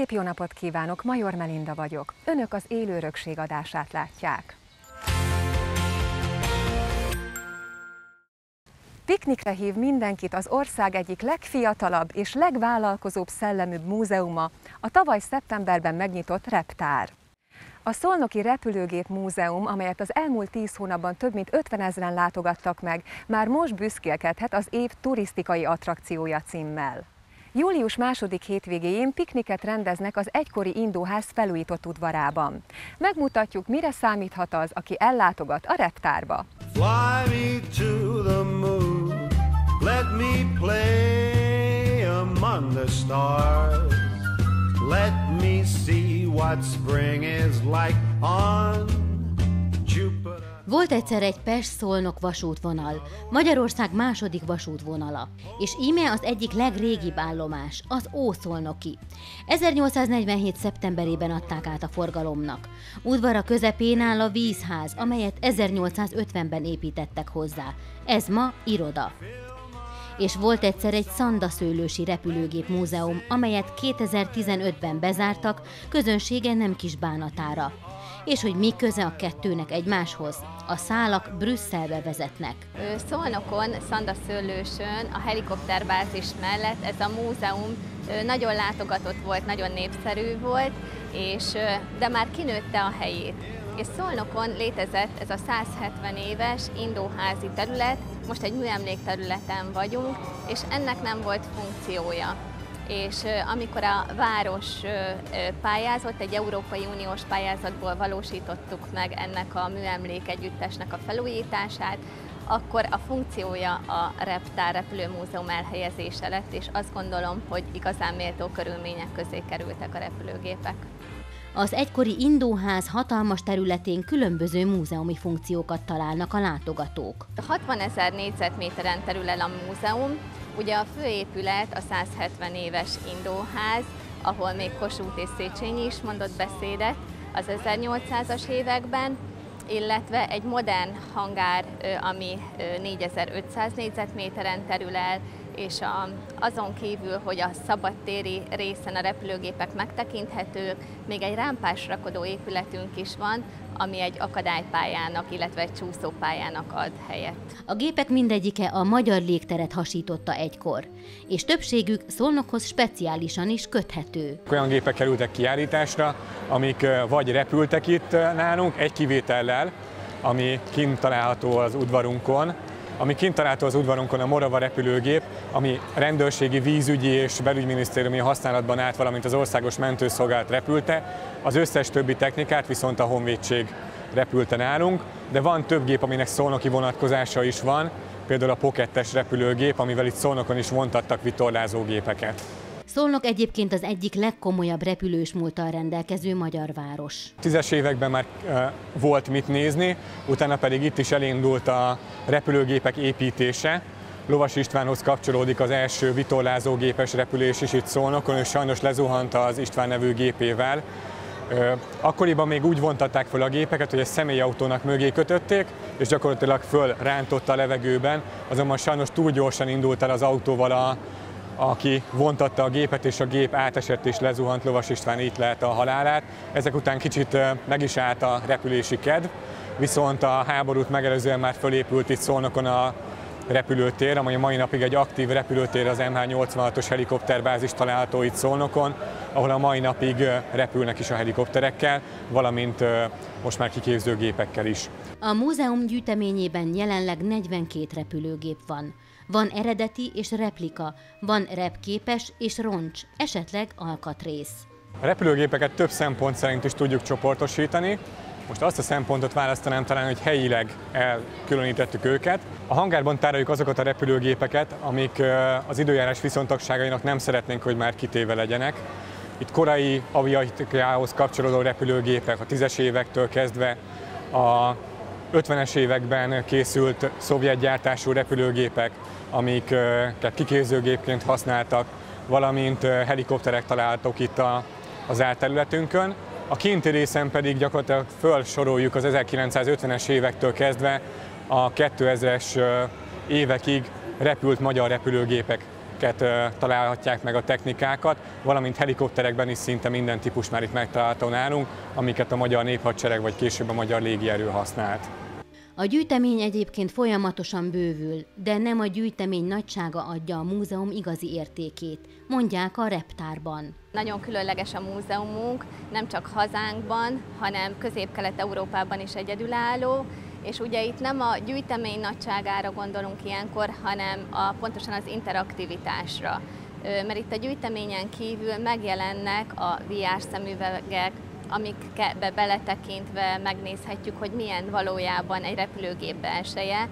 Szép jó napot kívánok, Major Melinda vagyok. Önök az élő örökség adását látják. Piknikre hív mindenkit az ország egyik legfiatalabb és legvállalkozóbb szelleműbb múzeuma, a tavaly szeptemberben megnyitott Reptár. A Szolnoki Repülőgép Múzeum, amelyet az elmúlt tíz hónapban több mint 50 ezeren látogattak meg, már most büszkélkedhet az év turisztikai attrakciója címmel. Július második hétvégéjén pikniket rendeznek az egykori Indóház felújított udvarában. Megmutatjuk, mire számíthat az, aki ellátogat a reptárba. Fly me to the moon, let me play among the stars. Let me see what spring is like on. Volt egyszer egy Pest-Szolnok vasútvonal, Magyarország második vasútvonala, és íme az egyik legrégibb állomás, az Ószolnoki. 1847. szeptemberében adták át a forgalomnak. Udvara közepén áll a vízház, amelyet 1850-ben építettek hozzá. Ez ma iroda és volt egyszer egy szandaszőlősi repülőgép múzeum, amelyet 2015-ben bezártak, közönsége nem kis bánatára. És hogy mi köze a kettőnek egymáshoz? A szálak Brüsszelbe vezetnek. Szolnokon, Szandaszőlősön, a helikopterbázis mellett ez a múzeum nagyon látogatott volt, nagyon népszerű volt, és, de már kinőtte a helyét. És Szolnokon létezett ez a 170 éves indóházi terület, most egy műemlékterületen vagyunk, és ennek nem volt funkciója. És amikor a város pályázott, egy Európai Uniós pályázatból valósítottuk meg ennek a műemlék együttesnek a felújítását, akkor a funkciója a Reptár repülőmúzeum elhelyezése lett, és azt gondolom, hogy igazán méltó körülmények közé kerültek a repülőgépek. Az egykori Indóház hatalmas területén különböző múzeumi funkciókat találnak a látogatók. 60 ezer négyzetméteren terül el a múzeum, ugye a főépület a 170 éves Indóház, ahol még Kossuth és Széchenyi is mondott beszédet az 1800-as években, illetve egy modern hangár, ami 4500 négyzetméteren terül el, és a, azon kívül, hogy a szabadtéri részen a repülőgépek megtekinthetők, még egy rámpás rakodó épületünk is van, ami egy akadálypályának, illetve egy csúszópályának ad helyet. A gépek mindegyike a magyar légteret hasította egykor, és többségük Szolnokhoz speciálisan is köthető. Olyan gépek kerültek kiállításra, amik vagy repültek itt nálunk, egy kivétellel, ami kint található az udvarunkon, ami kint található az udvarunkon a Morava repülőgép, ami rendőrségi, vízügyi és belügyminisztériumi használatban állt, valamint az országos mentőszolgálat repülte. Az összes többi technikát viszont a honvédség repülte nálunk, de van több gép, aminek szolnoki vonatkozása is van, például a Pokettes repülőgép, amivel itt Szolnokon is vontattak vitorlázó gépeket. Szolnok egyébként az egyik legkomolyabb repülős múltal rendelkező magyar város. Tízes években már volt mit nézni, utána pedig itt is elindult a repülőgépek építése. Lovas Istvánhoz kapcsolódik az első vitorlázógépes repülés is itt Szolnokon, és sajnos lezuhant az István nevű gépével. Akkoriban még úgy vontatták fel a gépeket, hogy egy személyautónak mögé kötötték, és gyakorlatilag föl rántotta a levegőben, azonban sajnos túl gyorsan indult el az autóval a, aki vontatta a gépet, és a gép átesett és lezuhant, Lovas István itt lehet a halálát. Ezek után kicsit meg is állt a repülési kedv, viszont a háborút megelőzően már fölépült itt Szolnokon a repülőtér, amely a mai napig egy aktív repülőtér, az MH86-os helikopterbázis található itt Szolnokon, ahol a mai napig repülnek is a helikopterekkel, valamint most már kiképzőgépekkel is. A múzeum gyűjteményében jelenleg 42 repülőgép van. Van eredeti és replika, van repképes és roncs, esetleg alkatrész. A repülőgépeket több szempont szerint is tudjuk csoportosítani. Most azt a szempontot választanám talán, hogy helyileg elkülönítettük őket. A hangárban tároljuk azokat a repülőgépeket, amik az időjárás viszontagságainak nem szeretnénk, hogy már kitéve legyenek. Itt korai aviatikához kapcsolódó repülőgépek a tízes évektől kezdve a 50-es években készült szovjet gyártású repülőgépek, amiket kiképzőgépként használtak, valamint helikopterek találtak itt a, az átterületünkön. A kinti részen pedig gyakorlatilag felsoroljuk az 1950-es évektől kezdve a 2000-es évekig repült magyar repülőgépek találhatják meg a technikákat, valamint helikopterekben is szinte minden típus már itt megtalálható nálunk, amiket a magyar néphadsereg vagy később a magyar légierő használt. A gyűjtemény egyébként folyamatosan bővül, de nem a gyűjtemény nagysága adja a múzeum igazi értékét, mondják a reptárban. Nagyon különleges a múzeumunk, nem csak hazánkban, hanem közép-kelet-európában is egyedülálló, és ugye itt nem a gyűjtemény nagyságára gondolunk ilyenkor, hanem a, pontosan az interaktivitásra. Mert itt a gyűjteményen kívül megjelennek a VR szemüvegek, amikbe beletekintve megnézhetjük, hogy milyen valójában egy repülőgép belseje,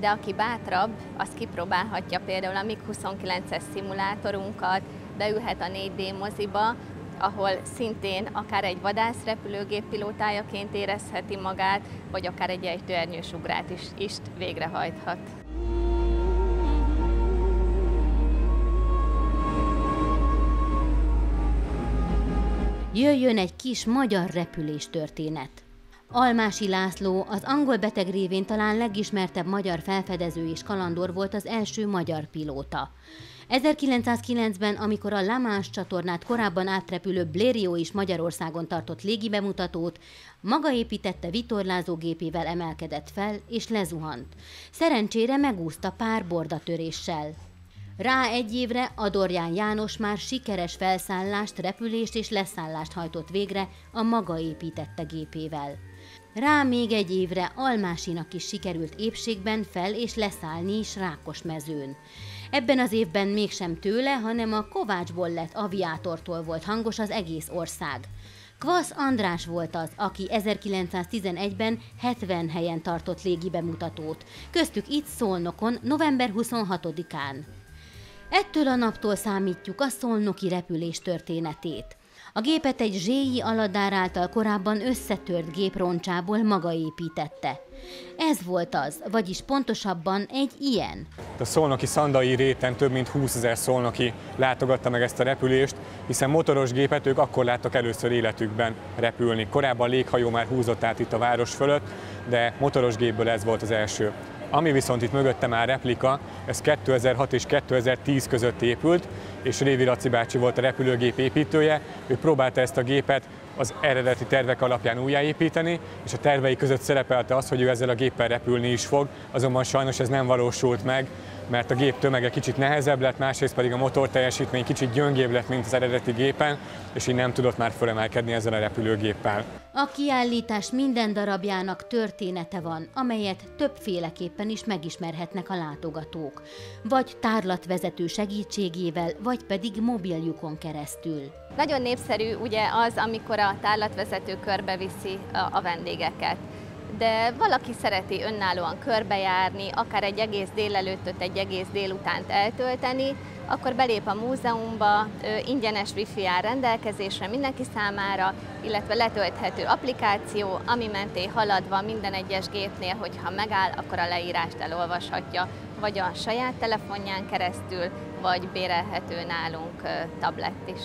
de aki bátrabb, az kipróbálhatja például a MiG-29-es szimulátorunkat, beülhet a 4D moziba, ahol szintén akár egy vadászrepülőgép pilótájaként érezheti magát, vagy akár egy ejtőernyős ugrát is, is végrehajthat. Jöjjön egy kis magyar repülés történet. Almási László, az angol beteg révén talán legismertebb magyar felfedező és kalandor volt az első magyar pilóta. 1909-ben, amikor a Lamás csatornát korábban átrepülő Blérió is Magyarországon tartott légibemutatót, maga építette vitorlázógépével emelkedett fel és lezuhant. Szerencsére megúszta pár bordatöréssel. Rá egy évre Adorján János már sikeres felszállást, repülést és leszállást hajtott végre a maga építette gépével. Rá még egy évre Almásinak is sikerült épségben fel- és leszállni is Rákos mezőn. Ebben az évben mégsem tőle, hanem a Kovácsból lett aviátortól volt hangos az egész ország. Kvasz András volt az, aki 1911-ben 70 helyen tartott légi bemutatót, köztük itt Szolnokon november 26-án. Ettől a naptól számítjuk a szolnoki repülés történetét. A gépet egy zséi aladár által korábban összetört géproncsából maga építette. Ez volt az, vagyis pontosabban egy ilyen. A szolnoki szandai réten több mint 20 ezer szolnoki látogatta meg ezt a repülést, hiszen motoros gépet ők akkor láttak először életükben repülni. Korábban léghajó már húzott át itt a város fölött, de motoros gépből ez volt az első. Ami viszont itt mögötte már replika, ez 2006 és 2010 között épült, és Révi Laci bácsi volt a repülőgép építője. Ő próbálta ezt a gépet az eredeti tervek alapján újjáépíteni, és a tervei között szerepelte az, hogy ő ezzel a géppel repülni is fog, azonban sajnos ez nem valósult meg, mert a gép tömege kicsit nehezebb lett, másrészt pedig a motor teljesítmény kicsit gyöngébb lett, mint az eredeti gépen, és így nem tudott már fölemelkedni ezzel a repülőgéppel. A kiállítás minden darabjának története van, amelyet többféleképpen is megismerhetnek a látogatók, vagy tárlatvezető segítségével, vagy pedig mobiljukon keresztül. Nagyon népszerű ugye az, amikor a tárlatvezető körbeviszi a vendégeket de valaki szereti önállóan körbejárni, akár egy egész délelőttöt, egy egész délutánt eltölteni, akkor belép a múzeumba, ingyenes wifi áll rendelkezésre mindenki számára, illetve letölthető applikáció, ami mentén haladva minden egyes gépnél, hogyha megáll, akkor a leírást elolvashatja, vagy a saját telefonján keresztül, vagy bérelhető nálunk tablet is.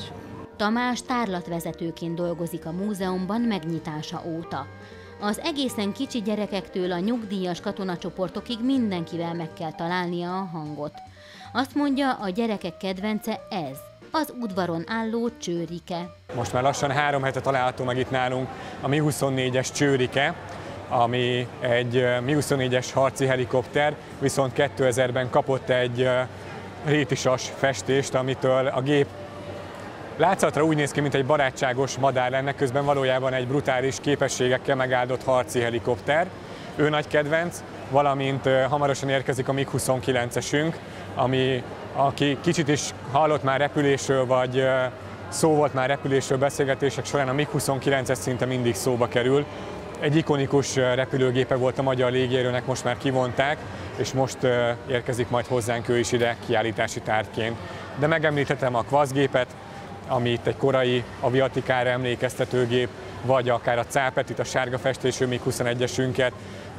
Tamás tárlatvezetőként dolgozik a múzeumban megnyitása óta. Az egészen kicsi gyerekektől a nyugdíjas katonacsoportokig mindenkivel meg kell találnia a hangot. Azt mondja, a gyerekek kedvence ez, az udvaron álló csőrike. Most már lassan három hete található meg itt nálunk a Mi-24-es csőrike, ami egy Mi-24-es harci helikopter, viszont 2000-ben kapott egy rétisas festést, amitől a gép Látszatra úgy néz ki, mint egy barátságos madár lenne, közben valójában egy brutális képességekkel megáldott harci helikopter. Ő nagy kedvenc, valamint hamarosan érkezik a MiG-29-esünk, ami aki kicsit is hallott már repülésről, vagy szó volt már repülésről beszélgetések során, a MiG-29-es szinte mindig szóba kerül. Egy ikonikus repülőgépe volt a magyar légierőnek, most már kivonták, és most érkezik majd hozzánk ő is ide kiállítási tárgyként. De megemlíthetem a kvaszgépet, ami itt egy korai aviatikára emlékeztető gép, vagy akár a cápet, a sárga festésű még 21-esünket,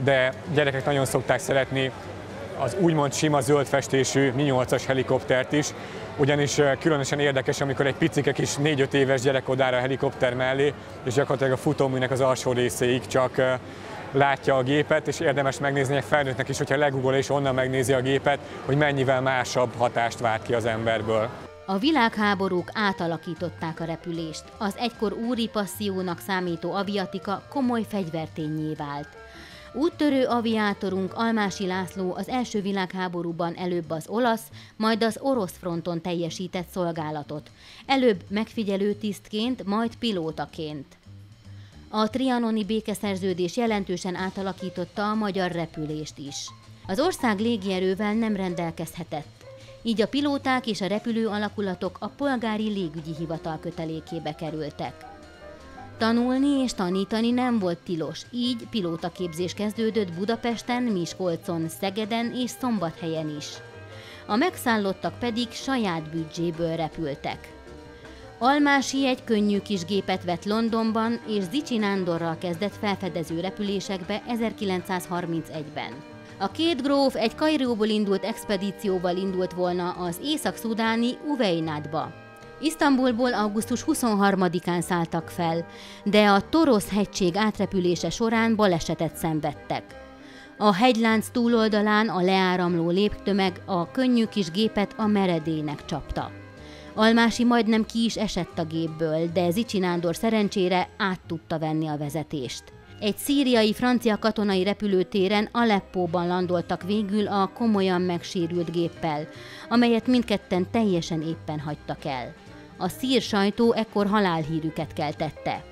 de gyerekek nagyon szokták szeretni az úgymond sima zöld festésű Mi-8-as helikoptert is, ugyanis különösen érdekes, amikor egy picike kis 4-5 éves gyerek odára a helikopter mellé, és gyakorlatilag a futóműnek az alsó részéig csak látja a gépet, és érdemes megnézni egy felnőttnek is, hogyha legugol és onnan megnézi a gépet, hogy mennyivel másabb hatást vált ki az emberből. A világháborúk átalakították a repülést. Az egykor úri passziónak számító aviatika komoly fegyvertényé vált. Úttörő aviátorunk Almási László az első világháborúban előbb az olasz, majd az orosz fronton teljesített szolgálatot. Előbb megfigyelő tisztként, majd pilótaként. A trianoni békeszerződés jelentősen átalakította a magyar repülést is. Az ország légierővel nem rendelkezhetett, így a pilóták és a repülő alakulatok a polgári légügyi hivatal kötelékébe kerültek. Tanulni és tanítani nem volt tilos, így pilótaképzés kezdődött Budapesten, Miskolcon, Szegeden és Szombathelyen is. A megszállottak pedig saját büdzséből repültek. Almási egy könnyű kis gépet vett Londonban, és Zicsi Nándorral kezdett felfedező repülésekbe 1931-ben. A két gróf egy Kairóból indult expedícióval indult volna az észak-szudáni Uveinátba. Isztambulból augusztus 23-án szálltak fel, de a Torosz hegység átrepülése során balesetet szenvedtek. A hegylánc túloldalán a leáramló léptömeg a könnyű kis gépet a meredének csapta. Almási majdnem ki is esett a gépből, de Zicsinándor szerencsére át tudta venni a vezetést. Egy szíriai francia katonai repülőtéren Aleppóban landoltak végül a komolyan megsérült géppel, amelyet mindketten teljesen éppen hagytak el. A szír sajtó ekkor halálhírüket keltette.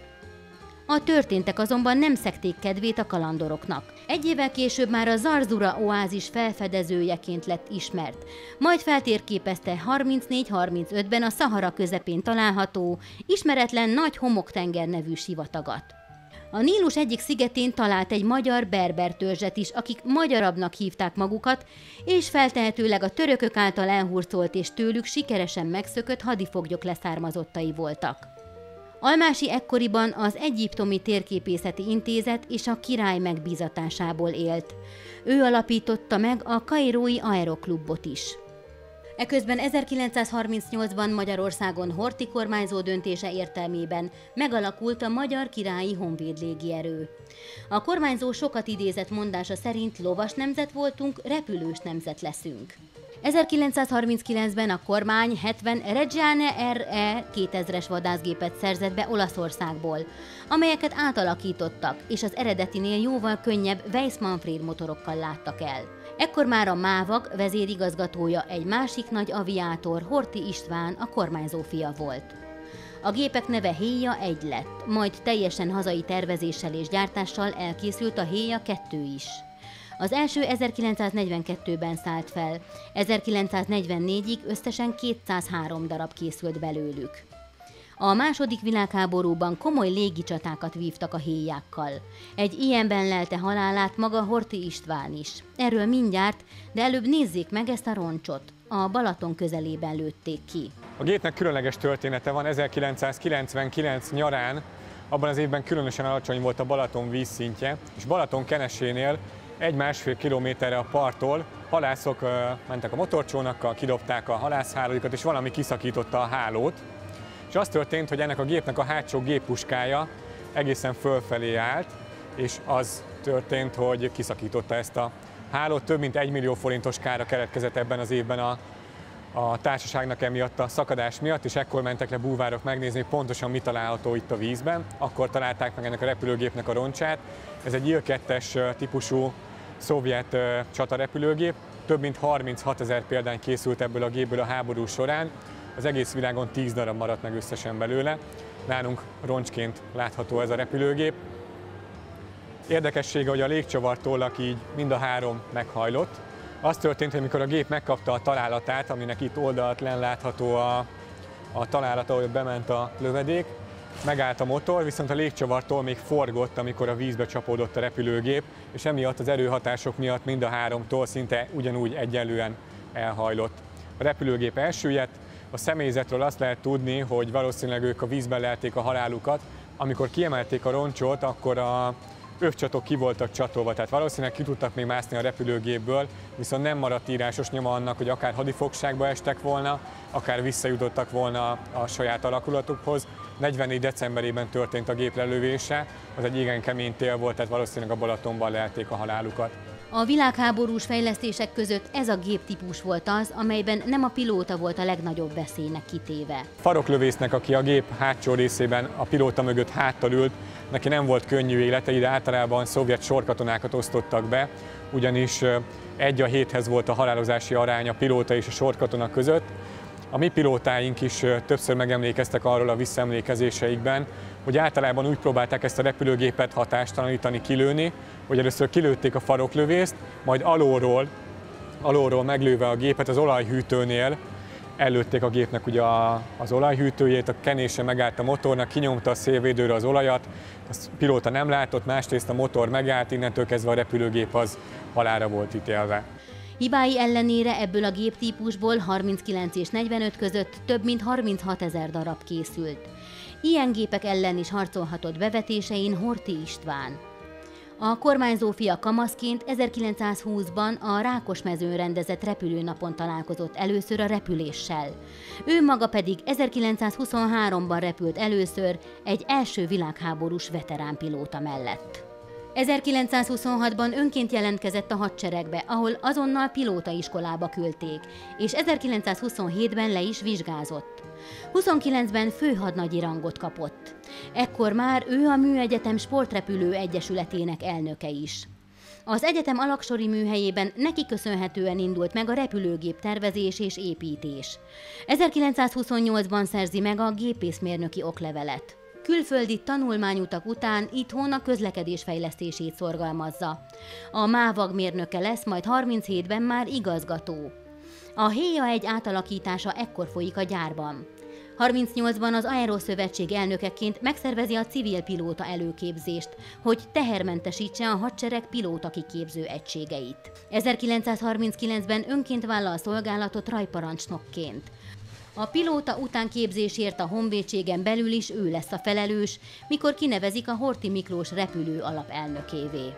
A történtek azonban nem szekték kedvét a kalandoroknak. Egy évvel később már a Zarzura oázis felfedezőjeként lett ismert, majd feltérképezte 34-35-ben a Szahara közepén található, ismeretlen nagy homoktenger nevű sivatagat. A Nílus egyik szigetén talált egy magyar berber törzset is, akik magyarabbnak hívták magukat, és feltehetőleg a törökök által elhurcolt és tőlük sikeresen megszökött hadifoglyok leszármazottai voltak. Almási ekkoriban az Egyiptomi Térképészeti Intézet és a király megbízatásából élt. Ő alapította meg a Kairói Aeroklubot is. Eközben 1938-ban Magyarországon Horti kormányzó döntése értelmében megalakult a Magyar Királyi Honvéd Légierő. A kormányzó sokat idézett mondása szerint lovas nemzet voltunk, repülős nemzet leszünk. 1939-ben a kormány 70 Reggiane RE 2000-es vadászgépet szerzett be Olaszországból, amelyeket átalakítottak, és az eredetinél jóval könnyebb Weiss-Manfred motorokkal láttak el. Ekkor már a Mávag vezérigazgatója egy másik nagy aviátor, Horti István, a kormányzó fia volt. A gépek neve Héja 1 lett, majd teljesen hazai tervezéssel és gyártással elkészült a Héja 2 is. Az első 1942-ben szállt fel, 1944-ig összesen 203 darab készült belőlük. A második világháborúban komoly légicsatákat vívtak a héjákkal. Egy ilyenben lelte halálát maga Horti István is. Erről mindjárt, de előbb nézzék meg ezt a roncsot. A Balaton közelében lőtték ki. A gépnek különleges története van 1999 nyarán, abban az évben különösen alacsony volt a Balaton vízszintje, és Balaton kenesénél egy-másfél kilométerre a parttól halászok mentek a motorcsónakkal, kidobták a halászhálóikat, és valami kiszakította a hálót. És az történt, hogy ennek a gépnek a hátsó géppuskája egészen fölfelé állt, és az történt, hogy kiszakította ezt a hálót. Több mint egy millió forintos kára keletkezett ebben az évben a, a társaságnak emiatt a szakadás miatt, és ekkor mentek le búvárok megnézni, hogy pontosan mi található itt a vízben. Akkor találták meg ennek a repülőgépnek a roncsát. Ez egy Il-2-es típusú szovjet csatarepülőgép. Több mint 36 ezer példány készült ebből a gépből a háború során. Az egész világon 10 darab maradt meg összesen belőle. Nálunk roncsként látható ez a repülőgép. Érdekessége, hogy a légcsavartólag így mind a három meghajlott. Az történt, hogy amikor a gép megkapta a találatát, aminek itt oldalt len látható a, a találata, ahol bement a lövedék, megállt a motor, viszont a légcsavartól még forgott, amikor a vízbe csapódott a repülőgép, és emiatt az erőhatások miatt mind a háromtól szinte ugyanúgy egyenlően elhajlott. A repülőgép elsüllyedt, a személyzetről azt lehet tudni, hogy valószínűleg ők a vízben lelték a halálukat. Amikor kiemelték a roncsot, akkor a övcsatok ki voltak csatolva, tehát valószínűleg ki tudtak még mászni a repülőgépből, viszont nem maradt írásos nyoma annak, hogy akár hadifogságba estek volna, akár visszajutottak volna a saját alakulatukhoz. 44. decemberében történt a gép lelövése, az egy igen kemény tél volt, tehát valószínűleg a Balatonban lehették a halálukat. A világháborús fejlesztések között ez a géptípus volt az, amelyben nem a pilóta volt a legnagyobb veszélynek kitéve. Faroklövésznek, aki a gép hátsó részében a pilóta mögött háttal ült, neki nem volt könnyű élete, ide általában szovjet sorkatonákat osztottak be, ugyanis egy a héthez volt a halálozási arány a pilóta és a sorkatona között. A mi pilótáink is többször megemlékeztek arról a visszaemlékezéseikben, hogy általában úgy próbálták ezt a repülőgépet hatástalanítani, kilőni, hogy először kilőtték a faroklövészt, majd alóról, alóról meglőve a gépet az olajhűtőnél, előtték a gépnek ugye az olajhűtőjét, a kenése megállt a motornak, kinyomta a szélvédőre az olajat, a pilóta nem látott, másrészt a motor megállt, innentől kezdve a repülőgép az halára volt ítélve. Hibái ellenére ebből a géptípusból 39 és 45 között több mint 36 ezer darab készült. Ilyen gépek ellen is harcolhatott bevetésein Horti István. A kormányzó fia kamaszként 1920-ban a Rákosmezőn rendezett repülőnapon találkozott először a repüléssel. Ő maga pedig 1923-ban repült először egy első világháborús veteránpilóta mellett. 1926-ban önként jelentkezett a hadseregbe, ahol azonnal pilótaiskolába küldték, és 1927-ben le is vizsgázott. 29-ben főhadnagyi rangot kapott. Ekkor már ő a Műegyetem Sportrepülő Egyesületének elnöke is. Az egyetem alaksori műhelyében neki köszönhetően indult meg a repülőgép tervezés és építés. 1928-ban szerzi meg a gépészmérnöki oklevelet. Külföldi tanulmányutak után itthon a közlekedés fejlesztését szorgalmazza. A mávag mérnöke lesz, majd 37-ben már igazgató. A héja egy átalakítása ekkor folyik a gyárban. 38-ban az Aeroszövetség elnökeként megszervezi a civil pilóta előképzést, hogy tehermentesítse a hadsereg pilóta kiképző egységeit. 1939-ben önként vállal szolgálatot rajparancsnokként. A pilóta után képzésért a honvédségen belül is ő lesz a felelős, mikor kinevezik a Horti Miklós repülő alapelnökévé.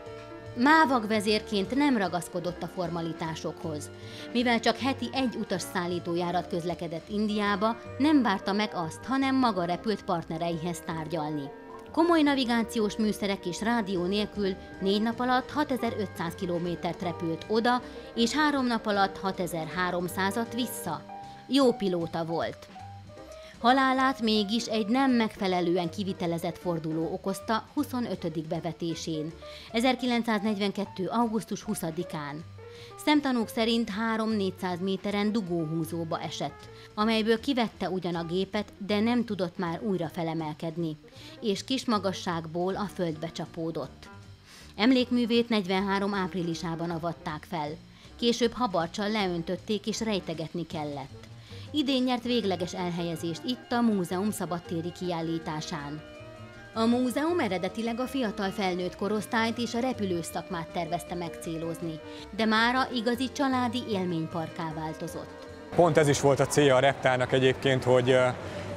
Mávag vezérként nem ragaszkodott a formalitásokhoz. Mivel csak heti egy utas szállítójárat közlekedett Indiába, nem várta meg azt, hanem maga repült partnereihez tárgyalni. Komoly navigációs műszerek és rádió nélkül négy nap alatt 6500 kilométert repült oda, és három nap alatt 6300-at vissza. Jó pilóta volt. Halálát mégis egy nem megfelelően kivitelezett forduló okozta 25. bevetésén, 1942. augusztus 20-án. Szemtanúk szerint 3-400 méteren dugóhúzóba esett, amelyből kivette ugyan a gépet, de nem tudott már újra felemelkedni, és kis magasságból a földbe csapódott. Emlékművét 43 áprilisában avatták fel. Később habarcsal leöntötték és rejtegetni kellett. Idén nyert végleges elhelyezést itt a múzeum szabadtéri kiállításán. A múzeum eredetileg a fiatal felnőtt korosztályt és a repülős szakmát tervezte megcélozni, de mára igazi családi élményparká változott. Pont ez is volt a célja a reptárnak egyébként, hogy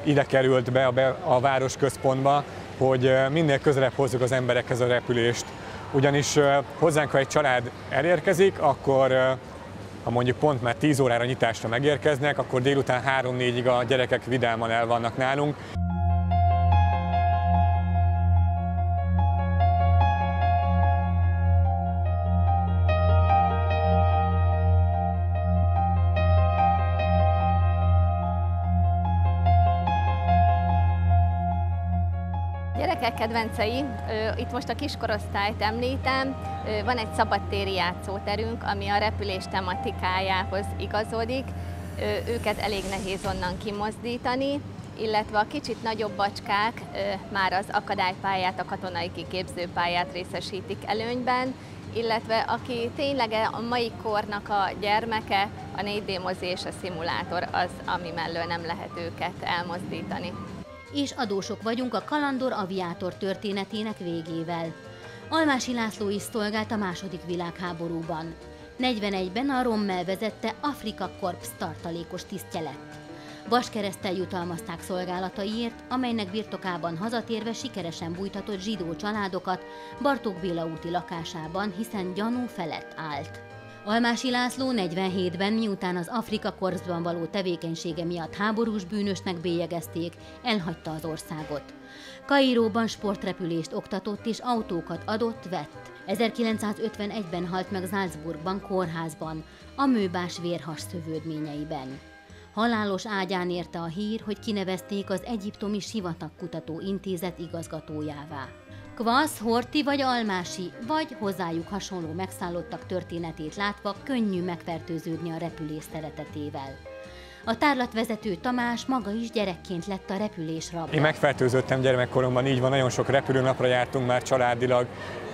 ide került be a, be a városközpontba, hogy minél közelebb hozzuk az emberekhez a repülést. Ugyanis hozzánk, ha egy család elérkezik, akkor ha mondjuk pont már 10 órára nyitásra megérkeznek, akkor délután 3-4-ig a gyerekek vidáman el vannak nálunk. Kedvencei, itt most a kiskorosztályt említem, van egy szabadtéri játszóterünk, ami a repülés tematikájához igazodik, őket elég nehéz onnan kimozdítani, illetve a kicsit nagyobb bacskák már az akadálypályát, a katonai kiképzőpályát részesítik előnyben, illetve aki tényleg a mai kornak a gyermeke, a 4D mozi és a szimulátor az, ami mellől nem lehet őket elmozdítani és adósok vagyunk a Kalandor aviátor történetének végével. Almási László is szolgált a második világháborúban. 41-ben a Rommel vezette Afrika Korps tartalékos tisztje lett. Vaskeresztel jutalmazták szolgálataiért, amelynek birtokában hazatérve sikeresen bújtatott zsidó családokat Bartók Béla úti lakásában, hiszen gyanú felett állt. Almási László 47-ben, miután az Afrika korszban való tevékenysége miatt háborús bűnösnek bélyegezték, elhagyta az országot. Kairóban sportrepülést oktatott és autókat adott, vett. 1951-ben halt meg Salzburgban, kórházban, a műbás vérhas szövődményeiben. Halálos ágyán érte a hír, hogy kinevezték az Egyiptomi Sivatagkutató Intézet igazgatójává. Kvasz, Horti vagy Almási, vagy hozzájuk hasonló megszállottak történetét látva könnyű megfertőződni a repülés szeretetével. A tárlatvezető Tamás maga is gyerekként lett a repülés rabja. Én megfertőzöttem gyermekkoromban, így van, nagyon sok repülőnapra jártunk már családilag,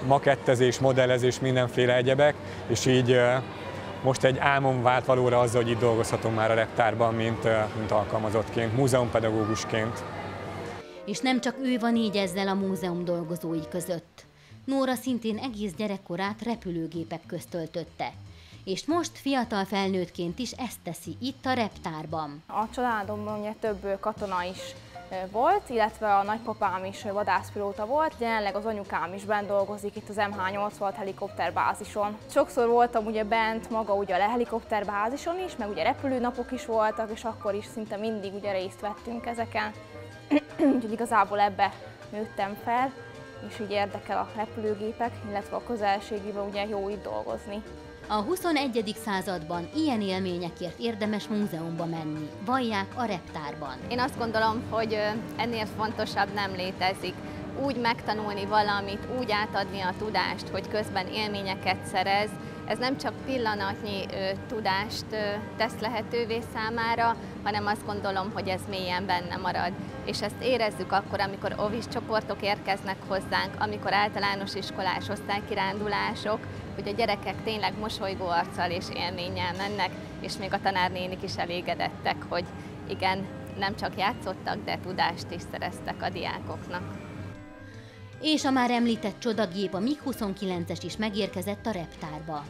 makettezés, modellezés, mindenféle egyebek, és így most egy álmom vált valóra azzal, hogy itt dolgozhatom már a reptárban, mint, mint alkalmazottként, múzeumpedagógusként. És nem csak ő van így ezzel a múzeum dolgozói között. Nóra szintén egész gyerekkorát repülőgépek köztöltötte. És most fiatal felnőttként is ezt teszi itt a reptárban. A családomban ugye több katona is volt, illetve a nagypapám is vadászpilóta volt, jelenleg az anyukám is bent dolgozik itt az MH86 helikopterbázison. Sokszor voltam ugye bent maga ugye a helikopterbázison is, meg ugye repülőnapok is voltak, és akkor is szinte mindig ugye részt vettünk ezeken. Úgyhogy igazából ebbe nőttem fel, és így érdekel a repülőgépek, illetve a közelségében ugye jó itt dolgozni. A 21. században ilyen élményekért érdemes múzeumba menni, vallják a reptárban. Én azt gondolom, hogy ennél fontosabb nem létezik. Úgy megtanulni valamit, úgy átadni a tudást, hogy közben élményeket szerez, ez nem csak pillanatnyi ö, tudást ö, tesz lehetővé számára, hanem azt gondolom, hogy ez mélyen benne marad. És ezt érezzük akkor, amikor ovis csoportok érkeznek hozzánk, amikor általános iskolás osztálykirándulások, hogy a gyerekek tényleg mosolygó arccal és élménnyel mennek, és még a tanárnénik is elégedettek, hogy igen, nem csak játszottak, de tudást is szereztek a diákoknak. És a már említett csodagép, a MiG-29-es is megérkezett a reptárba.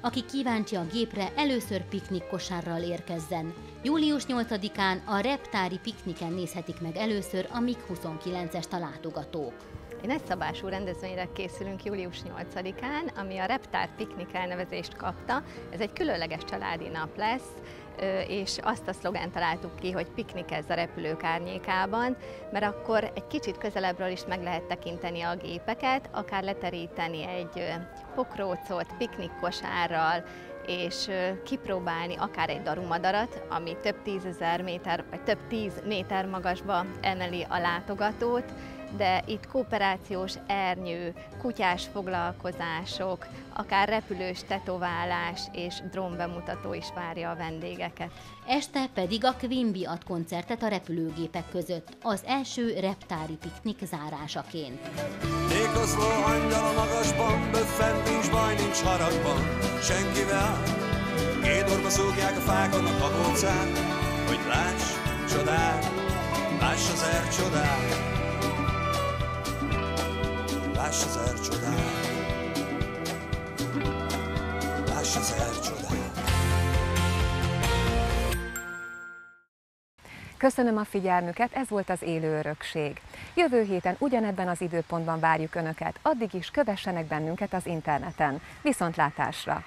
Aki kíváncsi a gépre, először piknik kosárral érkezzen. Július 8-án a reptári pikniken nézhetik meg először a MiG-29-est a látogatók. Egy nagyszabású rendezvényre készülünk július 8-án, ami a Reptár Piknik elnevezést kapta. Ez egy különleges családi nap lesz, és azt a szlogán találtuk ki, hogy piknikezz a repülők árnyékában, mert akkor egy kicsit közelebbről is meg lehet tekinteni a gépeket, akár leteríteni egy pokrócot piknikkosárral, és kipróbálni akár egy darumadarat, ami több tízezer méter, vagy több tíz méter magasba emeli a látogatót, de itt kooperációs ernyő, kutyás foglalkozások, akár repülős tetoválás és drónbemutató is várja a vendégeket. Este pedig a Quimby ad koncertet a repülőgépek között, az első reptári piknik zárásaként. Ékozló angyal a magasban, böffent, nincs baj, nincs haragban, senkivel. Két orba szúgják a fákon a kabócán, hogy láss csodát, láss az er csodát. Láss ezer csodát, láss ezer csodát. Köszönöm a figyelmüket, ez volt az élő örökség. Jövő héten ugyanebben az időpontban várjuk Önöket, addig is kövessenek bennünket az interneten. Viszontlátásra!